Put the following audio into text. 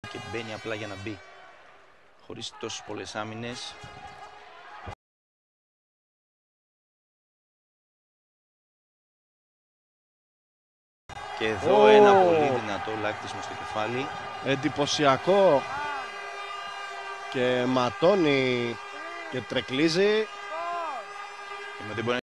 και μπαίνει απλά για να μπει. Χωρίς τόσες πολλές άμυνες. Και εδώ ένα πολύ δυνατό λάκτισμα στο κεφάλι. Εντυπωσιακό. Και ματώνει και τρεκλίζει.